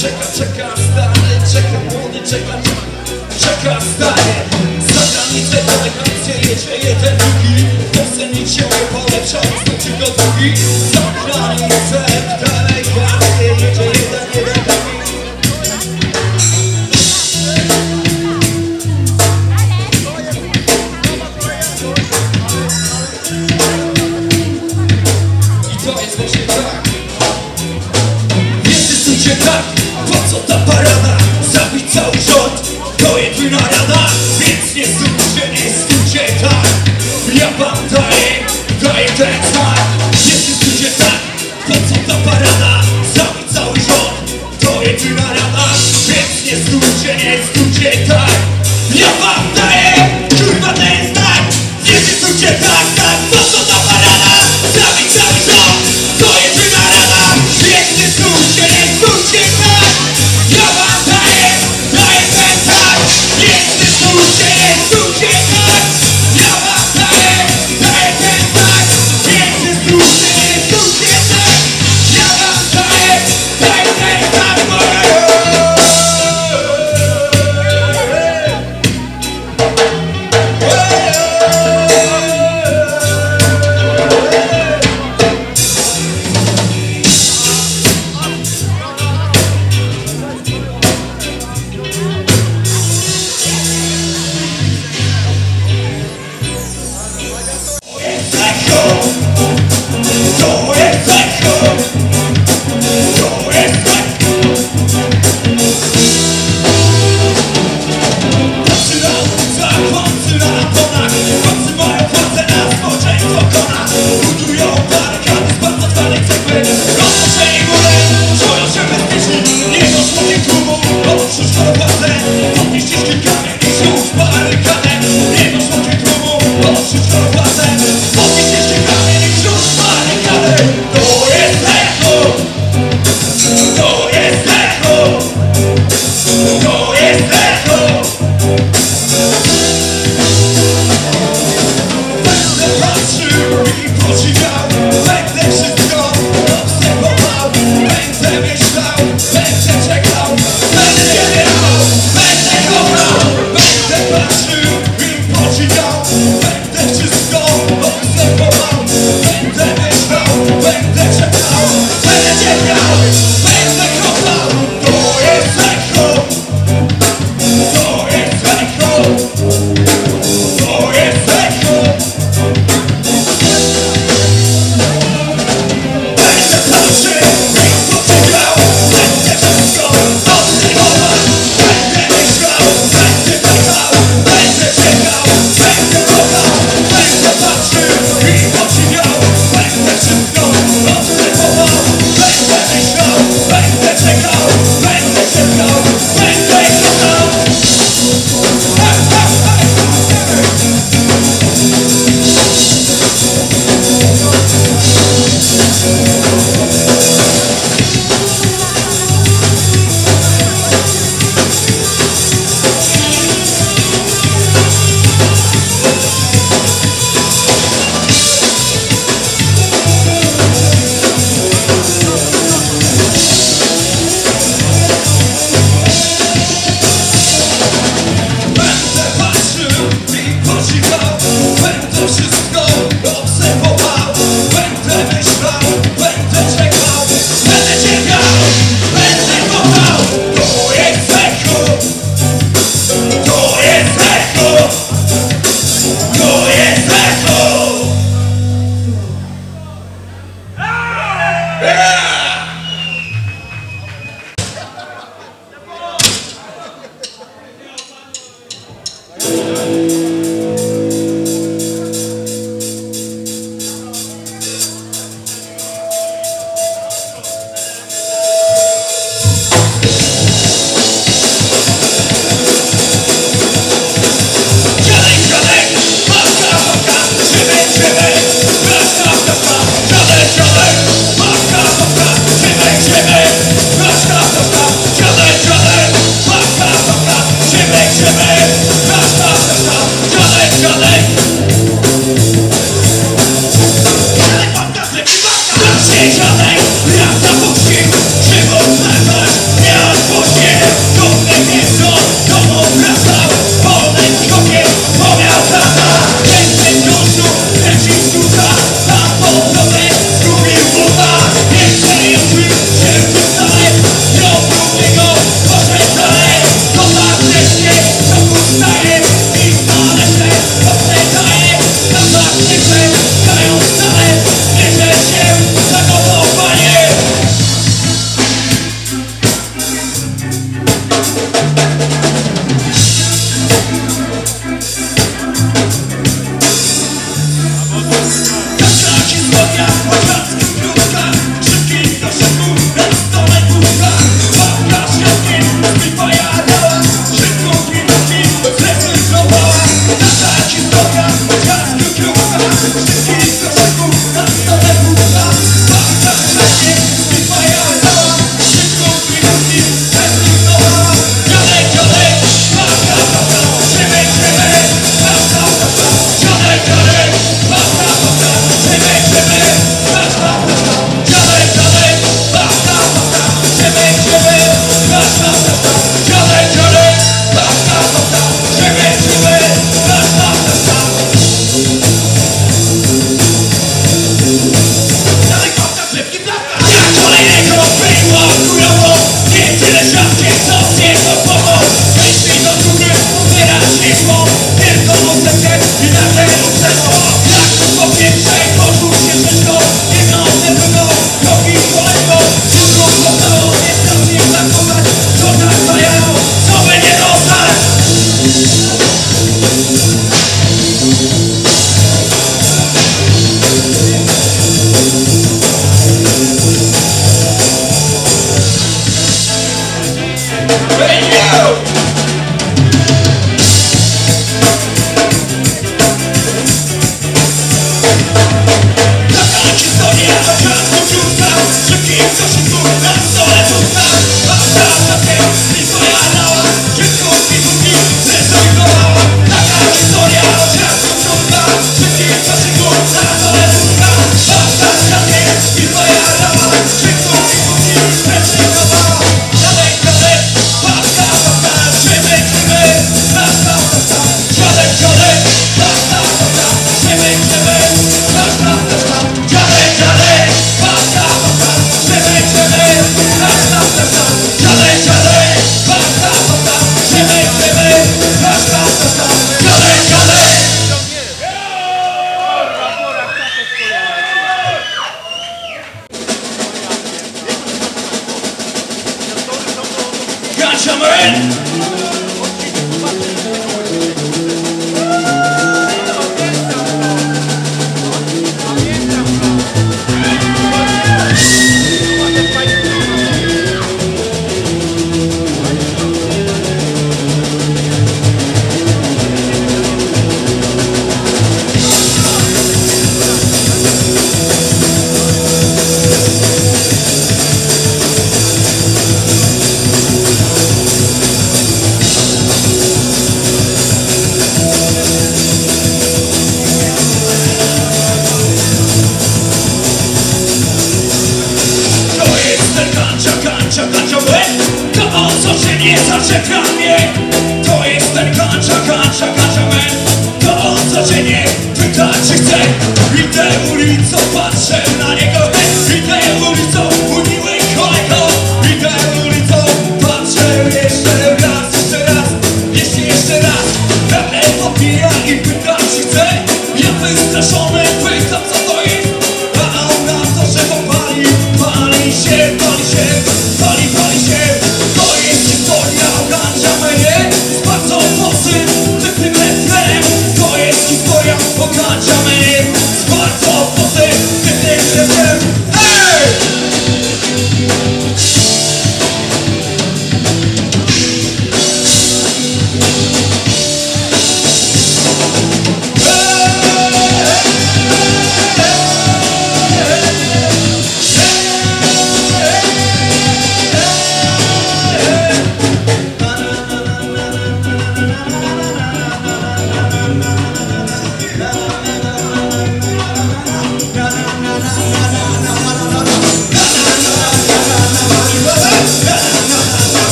Czeka, czeka, stary, czeka, młody, czeka, czeka, stary. Za granicę delegację jedzie jeden drugi. Posemnić się polepszał, skończył do drugi